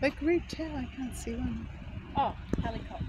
Like root tail, I can't see one. Oh, helicopter.